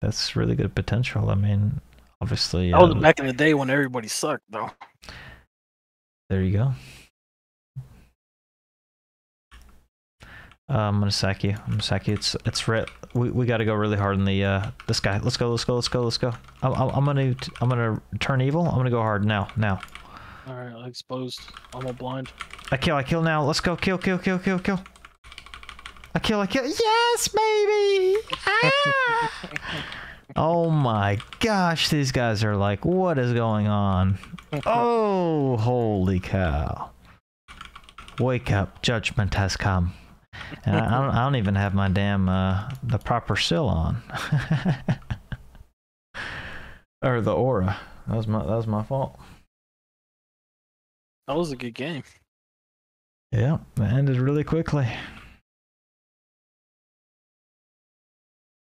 that's really good potential. I mean, obviously, That was uh, back in the day when everybody sucked, though. there you go. Uh, I'm gonna sack you. I'm gonna sack you. It's it's red. We we got to go really hard in the uh this guy. Let's go. Let's go. Let's go. Let's go. I'm, I'm I'm gonna I'm gonna turn evil. I'm gonna go hard now. Now. All right, I exposed. I'm a blind. I kill. I kill now. Let's go. Kill. Kill. Kill. Kill. Kill. I kill. I kill. Yes, baby. Ah! oh my gosh, these guys are like, what is going on? Oh, holy cow! Wake up! Judgment has come. And I, I, don't, I don't even have my damn uh, the proper seal on, or the aura. That was my that was my fault. That was a good game. Yeah, it ended really quickly.